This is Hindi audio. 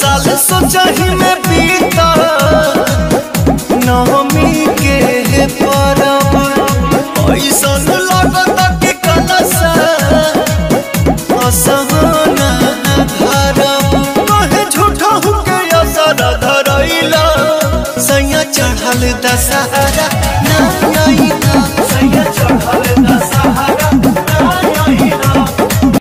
साल सोचा ही में बीता। नवमी के परब ऐसन लगता कि कलसा असहना भरब कहे झूठा हुके असर धरैला सैया चढ़ल दशहरा।